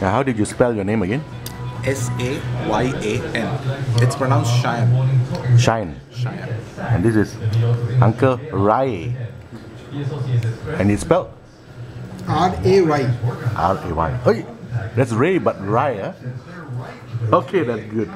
How did you spell your name again? S A Y A N. It's pronounced Cheyenne. Shine. Cheyenne. And this is Uncle Rai. And it's spelled R A Y. R A Y. Hey, that's Ray, but Rai, Eh? Okay, that's good.